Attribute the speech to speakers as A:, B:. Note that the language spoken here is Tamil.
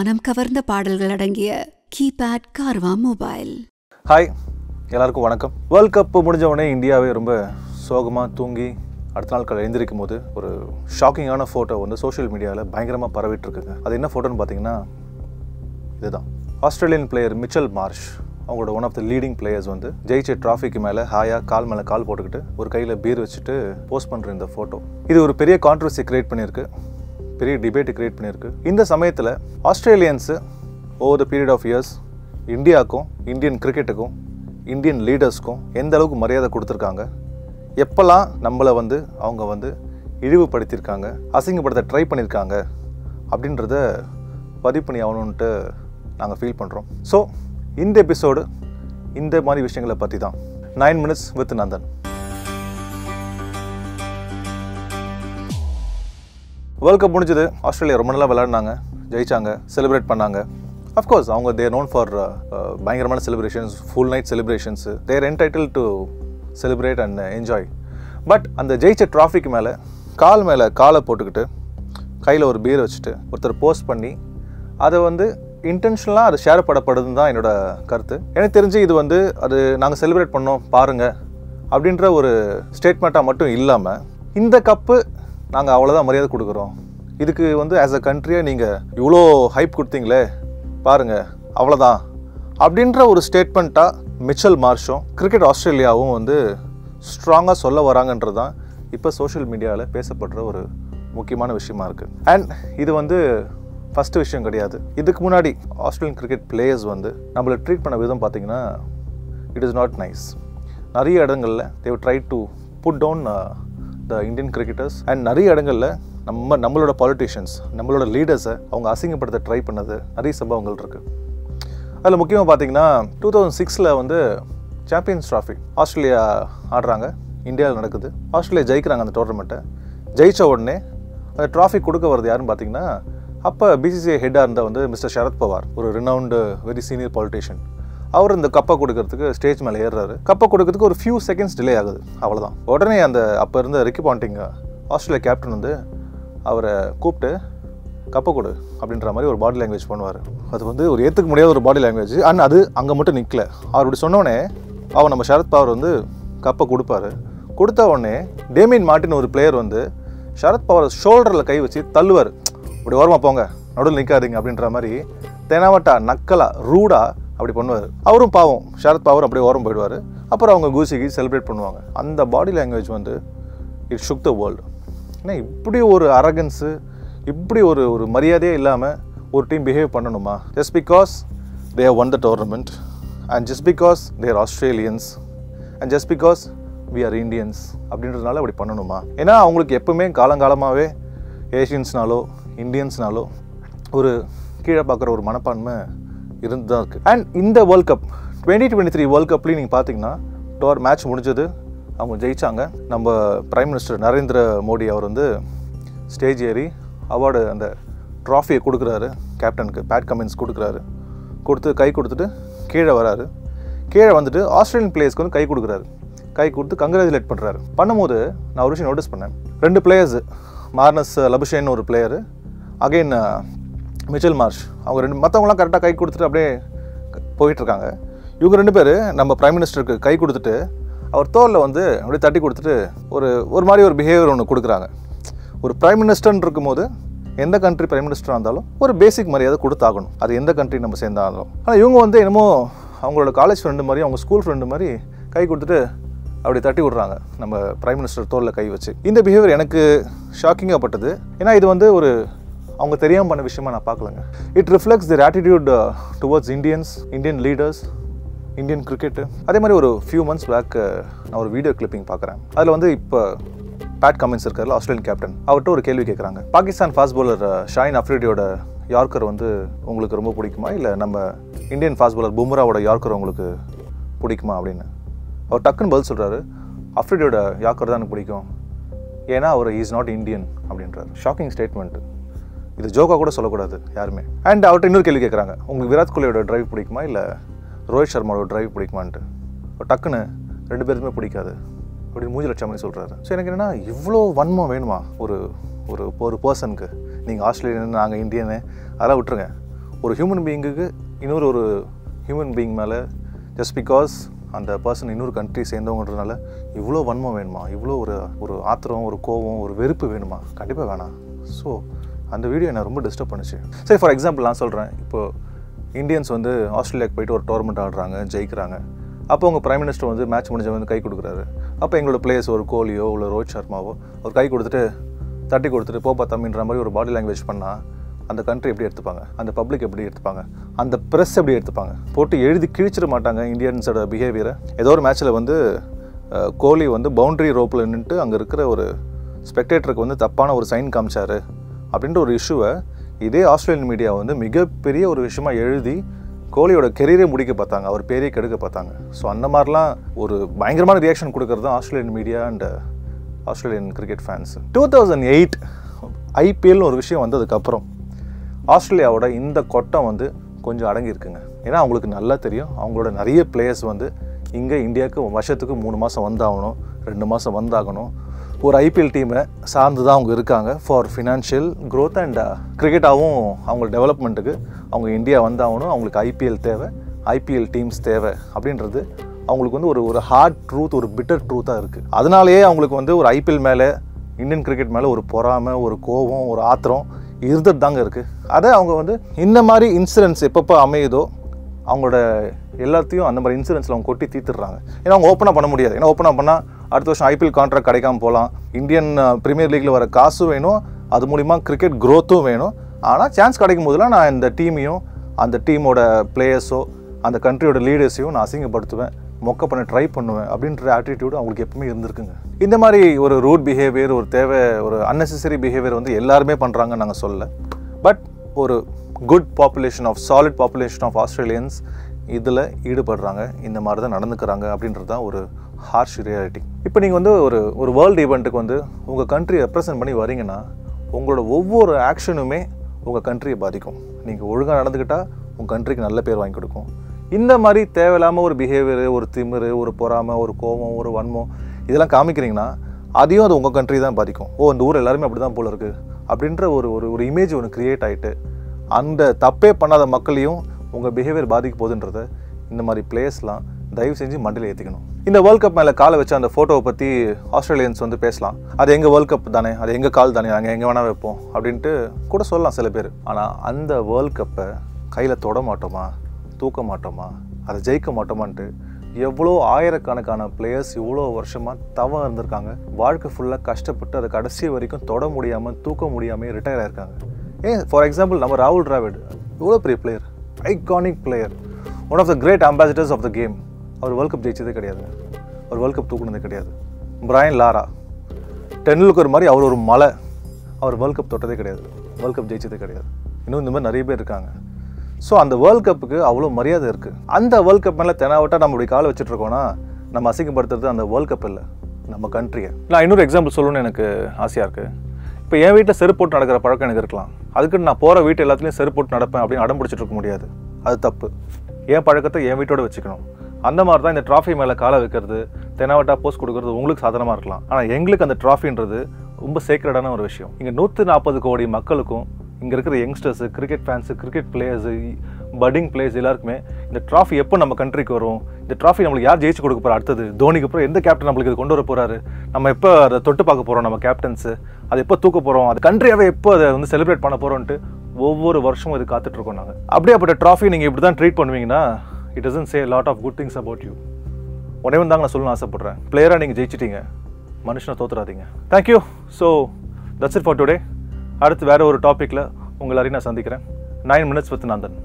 A: மனம் கவர்ந்த பாடல்கள் அடங்கிய கீபேட் கார்வா மொபைல்.
B: ஹாய் எல்லாருக்கும் வணக்கம். வேர்ல்ட் கப் முடிஞ்ச உடனே இந்தியாவே ரொம்ப சோகமாக தூங்கி அடுத்த நாள் காலை எழுந்திருக்கும் போது ஒரு ஷாக்கிங்கான ஃபோட்டோ வந்து சோஷியல் மீடியாவில் பயங்கரமாக பரவிட்டு இருக்குங்க அது என்ன ஃபோட்டோன்னு பார்த்தீங்கன்னா இதுதான். ஆஸ்திரேலியன் பிளேயர் மிச்சல் மார்ஷ் அவங்களோட one of the leading players வந்து ஜெயிச்ச டிராஃபிக்கு மேலே ஹாயாக கால் மேலே கால் போட்டுக்கிட்டு ஒரு கையில் பீர் வச்சுட்டு போஸ்ட் பண்ணுற இந்த ஃபோட்டோ இது ஒரு பெரிய கான்ட்ரவர்சி கிரியேட் பண்ணியிருக்கு. பெரிய டிபேட் கிரியேட் பண்ணியிருக்கு. இந்த சமயத்தில் Australians over the period of years இந்தியாவுக்கும் இந்தியன் கிரிக்கெட்டுக்கும் இந்தியன் லீடர்ஸ்க்கும் எந்த அளவுக்கு மரியாதை கொடுத்துருக்காங்க? எப்போல்லாம் நம்மளை வந்து அவங்க வந்து இழிவுபடுத்தியிருக்காங்க அசிங்கப்படுத்த ட்ரை பண்ணியிருக்காங்க அப்படின்றத பதிவு பண்ணி ஆகணுன்ட்டு நாங்கள் ஃபீல் பண்ணுறோம் ஸோ இந்த எபிசோடு இந்த மாதிரி விஷயங்களை பற்றி தான் nine minutes with Nandan world cup முடிஞ்சது. ஆஸ்திரேலியா ரொம்ப நல்லா விளையாடினாங்க. ஜெயிச்சாங்க. செலிப்ரேட் பண்ணாங்க. அஃப்கோர்ஸ் அவங்க தேர் நோன் ஃபார் பயங்கரமான celebrations full night celebrations they're entitled to celebrate and enjoy but அந்த ஜெயிச்ச ட்ராஃபிக் மேலே கால் மேலே காலை போட்டுக்கிட்டு கையில் ஒரு பீர் வச்சுட்டு ஒருத்தர் போஸ்ட் பண்ணி அதை வந்து இன்டென்ஷனலாக அது ஷேர் படப்படுதுன்னு தான் என்னோட கருத்து. எனக்கு தெரிஞ்சு இது வந்து அது நாங்கள் செலிப்ரேட் பண்ணோம் பாருங்கள் அப்படின்ற ஒரு ஸ்டேட்மெண்ட்டாக மட்டும் இல்லாமல் இந்த கப்பு நாங்கள் அவ்வளோதான் மரியாதை கொடுக்குறோம். இதுக்கு வந்து ஆஸ் அ கண்ட்ரியாக நீங்கள் இவ்வளோ ஹைப் கொடுத்தீங்களே பாருங்கள் அவ்வளோதான் அப்படின்ற ஒரு ஸ்டேட்மெண்ட்டாக மிச்சல் மார்ஷும் கிரிக்கெட் ஆஸ்திரேலியாவும் வந்து ஸ்ட்ராங்காக சொல்ல வராங்கன்றது தான் இப்போ சோஷியல் மீடியாவில் பேசப்படுற ஒரு முக்கியமான விஷயமா இருக்குது அண்ட் இது வந்து ஃபஸ்ட்டு விஷயம் கிடையாது. இதுக்கு முன்னாடி ஆஸ்திரேலியன் கிரிக்கெட் பிளேயர்ஸ் வந்து நம்மளை ட்ரீட் பண்ண விதம் பார்த்திங்கன்னா இட் இஸ் நாட் நைஸ் நிறைய இடங்களில் they try to put down the Indian cricketers and நிறைய இடங்களில் நம்ம நம்மளோட பாலிட்டிஷியன்ஸ் நம்மளோட லீடர்ஸை அவங்க அசிங்கப்படுத்த ட்ரை பண்ணது நிறைய சம்பவங்கள் இருக்குது அதில் முக்கியமாக பார்த்தீங்கன்னா டூ தௌசண்ட் சிக்ஸில் வந்து சாம்பியன்ஸ் ட்ராஃபி ஆஸ்திரேலியா ஆடுறாங்க. இந்தியாவில் நடக்குது. ஆஸ்திரேலியா ஜெயிக்கிறாங்க அந்த டோர்னமெண்ட்டை ஜெயித்த உடனே அந்த ட்ராஃபி கொடுக்க வர்றது யாருன்னு பார்த்தீங்கன்னா அப்போ பிசிசிஐ ஹெட்டாக இருந்த வந்து மிஸ்டர் சரத் பவார் ஒரு ரினவுண்டு வெரி சீனியர் பாலிட்டிஷியன் அவர் இந்த கப்பை கொடுக்கறதுக்கு ஸ்டேஜ் மேலே ஏறுறாரு. கப்பை கொடுக்கறதுக்கு ஒரு ஃபியூ செகண்ட்ஸ் டிலே ஆகுது. அவ்வளோதான் உடனே அந்த அப்போ இருந்த ரிக்கி பாண்டிங் ஆஸ்திரேலியா கேப்டன் வந்து அவரை கூப்பிட்டு கப்பை கொடு அப்படின்ற மாதிரி ஒரு பாடி லாங்குவேஜ் பண்ணுவார். அது வந்து ஒரு ஏற்றுக்க முடியாத ஒரு பாடி லாங்குவேஜ் அண்ட் அது அங்கே மட்டும் நிற்கல அவர் இப்படி சொன்னோடனே அவர் நம்ம சரத் பவர் வந்து கப்பை கொடுப்பாரு. கொடுத்த உடனே டேமின் மார்ட்டின் ஒரு பிளேயர் வந்து சரத் பவார் ஷோல்டரில் கை வச்சு தள்ளுவார். இப்படி ஓரமாக போங்க. நடுவில் நிற்காதீங்க அப்படின்ற மாதிரி தெனாவட்டா நக்கலா ரூடாக அப்படி பண்ணுவார். அவரும் பாவம். சரத் பவர் அப்படியே ஓரம் போயிடுவார். அப்புறம் அவங்க கூசிக்கு செலிப்ரேட் பண்ணுவாங்க. அந்த பாடி லாங்குவேஜ் வந்து இட் ஷுக் த வேர்ல்டு ஏன்னா இப்படி ஒரு அரகன்ஸு இப்படி ஒரு ஒரு மரியாதையே இல்லாமல் ஒரு டீம் பிஹேவ் பண்ணணுமா? Just because they have won the tournament and just because they're Australians and just because we are Indians அப்படின்றதுனால அப்படி பண்ணணுமா? ஏன்னா அவங்களுக்கு எப்பவுமே காலங்காலமாகவே ஏஷியன்ஸ்னாலோ இந்தியன்ஸ்னாலோ ஒரு கீழே பார்க்குற ஒரு மனப்பான்மை இருந்து தான் இருக்குது அண்ட் இந்த world cup twenty twenty three world கப்லேயும் நீங்கள் பார்த்தீங்கன்னா டோர் மேட்ச் முடிஞ்சது. அவங்க ஜெயிச்சாங்க. நம்ம பிரைம் மினிஸ்டர் நரேந்திர மோடி அவர் வந்து ஸ்டேஜ் ஏறி அவார்டு அந்த ட்ராஃபியை கொடுக்குறாரு. கேப்டனுக்கு பேட் கமெண்ட்ஸ் கொடுக்குறாரு. கொடுத்து கை கொடுத்துட்டு கீழே வராரு. கீழே வந்துட்டு ஆஸ்திரேலியன் பிளேயர்ஸ்க்கு வந்து கை கொடுக்குறாரு. கை கொடுத்து கங்க்ராச்சுலேட் பண்ணுறாரு பண்ணும்போது நான் ஒரு விஷயம் நோட்டீஸ் பண்ணேன். ரெண்டு பிளேயர்ஸு மார்னஸ் லபுஷேன் ஒரு பிளேயரு அகைன் மிச்சல் மார்ஷ். அவங்க ரெண்டு மற்றவங்களாம் கரெக்டாக கை கொடுத்துட்டு அப்படியே போயிட்டுருக்காங்க. இவங்க ரெண்டு பேர் நம்ம ப்ரைம் மினிஸ்டருக்கு கை கொடுத்துட்டு அவர் தோலில் வந்து அப்படியே தட்டி கொடுத்துட்டு ஒரு ஒரு மாதிரி ஒரு பிஹேவியர் ஒன்று கொடுக்குறாங்க. ஒரு ப்ரைம் மினிஸ்டர்னு இருக்கும்போது எந்த கண்ட்ரி ப்ரைம் மினிஸ்டராக இருந்தாலும் ஒரு பேசிக் மரியாதை கொடுத்தாகணும். அது எந்த கண்ட்ரி நம்ம சேர்ந்தாலும். ஆனால் இவங்க வந்து என்னமோ அவங்களோட காலேஜ் ஃப்ரெண்டு மாதிரி அவங்க ஸ்கூல் ஃப்ரெண்டு மாதிரி கை கொடுத்துட்டு அப்படி தட்டி விட்றாங்க. நம்ம ப்ரைம் மினிஸ்டர் தோலில் கை வச்சு. இந்த பிஹேவியர் எனக்கு ஷாக்கிங்காகப்பட்டது ஏன்னா இது வந்து ஒரு அவங்க தெரியாமல் பண்ண விஷயமா நான் பார்க்கலங்க. It reflects their attitude towards Indians Indian leaders Indian cricket அதே மாதிரி ஒரு ஃபியூ மந்த்ஸ் பேக் நான் ஒரு வீடியோ கிளிப்பிங் பார்க்குறேன். அதில் வந்து இப்போ பேட் கமின்ஸ் இருக்கார்ல ஆஸ்திரேலியன் கேப்டன் அவர்கிட்ட ஒரு கேள்வி கேட்குறாங்க பாகிஸ்தான் ஃபாஸ்ட் பவுலர் ஷாயின் அஃப்ரிடியோட யார்க்கர் வந்து உங்களுக்கு ரொம்ப பிடிக்குமா? இல்லை நம்ம இந்தியன் ஃபாஸ்ட் பாலர் பும்ராவோட யார்க்கர் உங்களுக்கு பிடிக்குமா அப்படின்னு? அவர் டக்குன்னு பதில் சொல்கிறாரு அஃப்ரிடியோட யார்க்கர் தான் எனக்கு பிடிக்கும். ஏன்னா அவர் இஸ் நாட் இந்தியன் அப்படின்றார். ஷாக்கிங் ஸ்டேட்மெண்ட்டு இது ஜோக்கா கூட சொல்லக்கூடாது யாருமே. அண்ட் அவர்கிட்ட இன்னொரு கேள்வி கேட்குறாங்க. உங்களுக்கு விராட் கோலியோட டிரைவ் பிடிக்குமா? இல்லை ரோஹித் சர்மாவோட டிரைவ் பிடிக்குமான்ட்டு? டக்குன்னு ரெண்டு பேருக்குமே பிடிக்காது. அப்படின்னு மூஞ்சி லட்சம் பண்ணி சொல்கிறாரு ஸோ எனக்கு என்னென்னா இவ்வளோ வன்மம் வேணுமா ஒரு ஒரு ஒரு பர்சனுக்கு நீங்கள் ஆஸ்திரேலியன் நாங்கள் இந்தியனு அதெல்லாம் விட்டுருங்க. ஒரு ஹியூமன் பீயிங்குக்கு இன்னொரு ஒரு ஹியூமன் பீயிங் மேலே ஜஸ்ட் பிகாஸ் அந்த பர்சன் இன்னொரு கண்ட்ரி சேர்ந்தவங்கன்றதுனால இவ்வளோ வன்மம் வேணுமா? இவ்வளோ ஒரு ஒரு ஆத்திரம் ஒரு கோவம் ஒரு வெறுப்பு வேணுமா? கண்டிப்பாக வேணாம். ஸோ அந்த வீடியோ என்னை ரொம்ப டிஸ்டர்ப் பண்ணுச்சு. சரி ஃபார் எக்ஸாம்பிள் நான் சொல்கிறேன் இப்போது இந்தியன்ஸ் வந்து ஆஸ்திரேலியாவுக்கு போயிட்டு ஒரு டோர்னமெண்ட் ஆடுறாங்க ஜெயிக்கிறாங்க. அப்போ உங்கள் பிரைம் மினிஸ்டர் வந்து மேட்ச் முடிஞ்ச வந்து கை கொடுக்குறாரு. அப்போ எங்களோட பிளேயர்ஸ் ஒரு கோலியோ இல்லை ரோஹித் சர்மாவோ ஒரு கை கொடுத்துட்டு தட்டி கொடுத்துட்டு போப்பா தம்பின்ற மாதிரி ஒரு பாடி லாங்குவேஜ் பண்ணால் அந்த கண்ட்ரி எப்படி எடுத்துப்பாங்க? அந்த பப்ளிக் எப்படி எடுத்துப்பாங்க? அந்த ப்ரெஸ் எப்படி எடுத்துப்பாங்க? போட்டு எழுதி கிழிச்சிட மாட்டாங்க இந்தியன்ஸோட பிஹேவியரை ஏதோ ஒரு மேட்ச்சில் வந்து கோலி வந்து பவுண்டரி ரோப்பில் நின்றுட்டு அங்கே இருக்கிற ஒரு ஸ்பெக்டேட்டருக்கு வந்து தப்பான ஒரு சைன் காமிச்சாரு. அப்படின்ற ஒரு இஷ்யூவை இதே ஆஸ்திரேலியன் மீடியா வந்து மிகப்பெரிய ஒரு விஷயமா எழுதி கோலியோட கெரியரே முடிக்க பார்த்தாங்க. அவர் பேரே கெடுக்க பார்த்தாங்க. ஸோ அந்த மாதிரிலாம் ஒரு பயங்கரமான ரியாக்ஷன் கொடுக்கறது தான் Australian media and Australian cricket fans two thousand eight ஐபிஎல்னு ஒரு விஷயம் வந்ததுக்கப்புறம் ஆஸ்திரேலியாவோட இந்த கொட்டம் வந்து கொஞ்சம் அடங்கியிருக்குங்க. ஏன்னா அவங்களுக்கு நல்லா தெரியும். அவங்களோட நிறைய பிளேயர்ஸ் வந்து இங்கே இந்தியாவுக்கு வருஷத்துக்கு மூணு மாதம் வந்தாகணும் ரெண்டு மாதம் வந்தாகணும். ஒரு ஐபிஎல் டீமை சார்ந்து தான் அவங்க இருக்காங்க. ஃபார் ஃபினான்ஷியல் க்ரோத் அண்ட் கிரிக்கெட்டாகவும் அவங்க டெவலப்மெண்ட்டுக்கு அவங்க இந்தியா வந்தாகணும். அவங்களுக்கு ஐபிஎல் தேவை. ஐபிஎல் டீம்ஸ் தேவை அப்படின்றது அவங்களுக்கு வந்து ஒரு ஒரு ஹார்ட் ட்ரூத் ஒரு பிட்டர் ட்ரூத்தாக இருக்குது அதனாலேயே அவங்களுக்கு வந்து ஒரு ஐபிஎல் மேலே இந்தியன் கிரிக்கெட் மேலே ஒரு பொறாமை ஒரு கோபம் ஒரு ஆத்திரம் இருந்துட்டு தாங்க இருக்குது அதை அவங்க வந்து இந்த மாதிரி இன்சூரன்ஸ் எப்பப்போ அமையுதோ அவங்களோட எல்லாத்தையும் அந்த மாதிரி இன்சூரன்ஸில் அவங்க கொட்டி தீர்த்துடுறாங்க. ஏன்னா அவங்க ஓப்பனாக பண்ண முடியாது. ஏன்னா ஓப்பனாக பண்ணால் அடுத்த வருஷம் ஐபிஎல் கான்ட்ராக்ட் கிடைக்காம போகலாம். இந்தியன் ப்ரீமியர் லீக்கில் வர காசும் வேணும். அது மூலிமா கிரிக்கெட் க்ரோத்தும் வேணும். ஆனால் சான்ஸ் கிடைக்கும் போதெல்லாம் நான் இந்த டீமையும் அந்த டீமோட பிளேயர்ஸோ அந்த கண்ட்ரியோட லீடர்ஸையும் நான் அசிங்கப்படுத்துவேன். மொக்க பண்ண ட்ரை பண்ணுவேன் அப்படின்ற ஆட்டிடியூடு அவங்களுக்கு எப்பவுமே இருந்திருக்குங்க. இந்த மாதிரி ஒரு ரூட் பிஹேவியர் ஒரு தேவை ஒரு அன்னெசரி பிஹேவியர் வந்து எல்லாருமே பண்ணுறாங்கன்னு நாங்கள் சொல்ல பட் ஒரு good population of solid population of Australians இதில் ஈடுபடுறாங்க. இந்த மாதிரி தான் நடந்துக்கிறாங்க அப்படின்றது தான் ஒரு ஹார்ஷ் ரியாலிட்டி இப்போ நீங்கள் வந்து ஒரு ஒரு வேர்ல்டு ஈவெண்ட்டுக்கு வந்து உங்கள் கண்ட்ரி ரெப்ரசன்ட் பண்ணி வரீங்கன்னா உங்களோட ஒவ்வொரு ஆக்ஷனுமே உங்கள் கண்ட்ரியை பாதிக்கும். நீங்கள் ஒழுங்காக நடந்துக்கிட்டால் உங்கள் கண்ட்ரிக்கு நல்ல பேர் வாங்கி கொடுக்கும். இந்த மாதிரி தேவையில்லாமல் ஒரு பிஹேவியர் ஒரு திமிரு ஒரு பொறாமை ஒரு கோபம் ஒரு வன்மம் இதெல்லாம் காமிக்கிறீங்கன்னா அதையும் அது உங்கள் கண்ட்ரி தான் பாதிக்கும். ஓ இந்த ஊர் எல்லாருமே அப்படி தான் போல இருக்குது அப்படின்ற ஒரு ஒரு ஒரு இமேஜ் ஒன்று க்ரியேட் ஆகிட்டு அந்த தப்பே பண்ணாத மக்களையும் உங்கள் பிஹேவியர் பாதிக்க போகுதுன்றத இந்த மாதிரி பிளேஸ்லாம் தயவு செஞ்சு மண்டியில் ஏற்றிக்கணும் இந்த வேர்ல்ட் கப் மேலே காலை வச்ச அந்த ஃபோட்டோவை பற்றி ஆஸ்திரேலியன்ஸ் வந்து பேசலாம். அது எங்கள் வேர்ல்ட் கப் தானே? அது எங்கள் கால் தானே? நாங்கள் எங்கே வேணால் வைப்போம் அப்படின்ட்டு கூட சொல்லலாம் சில பேர். ஆனால் அந்த வேர்ல்ட் கப்பை கையில் தொட மாட்டோமா? தூக்க மாட்டோமா? அதை ஜெயிக்க மாட்டோமான்ட்டு எவ்வளோ ஆயிரக்கணக்கான பிளேயர்ஸ் இவ்வளோ வருஷமாக தவம் இருந்திருக்காங்க. வாழ்க்கை ஃபுல்லாக கஷ்டப்பட்டு அதை கடைசி வரைக்கும் தொட முடியாமல் தூக்க முடியாமல் ரிட்டையர் ஆயிருக்காங்க. ஏன்? ஃபார் எக்ஸாம்பிள் நம்ம ராகுல் டிராவிட் இவ்வளோ பெரிய player iconic player one of the great ambassadors of the game our world cup ஜெயிச்சதே கிடையாது அவர் வேர்ல்ட் கப் தூக்குனதே கிடையாது. பிராயன் லாரா டெண்டுல்கர் மாதிரி அவர் ஒரு மலை. அவர் வேர்ல்ட் கப் தொட்டதே கிடையாது. வேர்ல்ட் கப் ஜெயிச்சதே கிடையாது. இன்னும் இந்த மாதிரி நிறைய பேர் இருக்காங்க. ஸோ அந்த வேர்ல்ட் கப்புக்கு அவ்வளோ மரியாதை இருக்குது அந்த வேர்ல்ட் கப் மேலே தெனாவட்டாக நம்மளுடைய காலை வச்சுட்ருக்கோன்னா நம்ம அசிங்கப்படுத்துறது அந்த வேர்ல்ட் கப் இல்லை. நம்ம கண்ட்ரியை நான் இன்னொரு எக்ஸாம்பிள் சொல்லணும்னு எனக்கு ஆசையாக இருக்குது இப்போ என் வீட்டில் செருப்பு போட்டு நடக்கிற பழக்கம் எனக்கு இருக்கலாம். அதுக்கு நான் போகிற வீட்டு எல்லாத்துலேயும் செருப்பு போட்டு நடப்பேன் அப்படின்னு அடம் பிடிச்சிட்டு இருக்க முடியாது. அது தப்பு. என் பழக்கத்தை என் வீட்டோட வச்சுக்கணும். அந்த மாதிரி தான் இந்த ட்ராஃபி மேலே காலை வைக்கிறது தெனாவட்டா போஸ்ட் கொடுக்கறது உங்களுக்கு சாதனமாக இருக்கலாம். ஆனால் எங்களுக்கு அந்த ட்ராஃபின்றது ரொம்ப சேக்ரடான ஒரு விஷயம். இங்கே நூற்றி நாற்பது கோடி மக்களுக்கும் இங்கே இருக்கிற youngsters cricket fans cricket players budding players எல்லாருக்குமே இந்த ட்ராஃபி எப்போ நம்ம கண்ட்ரிக்கு வரும்? இந்த ட்ராஃபி நம்மளுக்கு யார் ஜெயிச்சு கொடுக்க போகிறா அடுத்தது தோனிக்கு அப்புறம் எந்த கேப்டன் நம்மளுக்கு இது கொண்டு வர போகிறாரு நம்ம எப்போ அதை தொட்டு பார்க்க போகிறோம் நம்ம கேப்டன்ஸு அது எப்போ தூக்க போகிறோம் அது கண்ட்ரியாகவே எப்போ அதை வந்து செலிப்ரேட் பண்ண போகிறோன்ட்டு ஒவ்வொரு வருஷமும் இது காத்துட்ருக்கோம் நாங்கள் அப்படியே அப்பட்ட ட்ராஃபி நீங்கள் இப்படி தான் treat பண்ணுவீங்கன்னா it doesn't say lot of good things about you உடனே தாங்க நான் சொல்லணும்னு ஆசைப்பட்றேன். பிளேயராக நீங்கள் ஜெயிச்சிட்டீங்க. மனுஷனை தோத்துறாதீங்க. Thank you so that's it for today அடுத்து வேறு ஒரு டாப்பிக்கில் உங்கள் எல்லாரையும் நான் சந்திக்கிறேன். Nine minutes with Nandan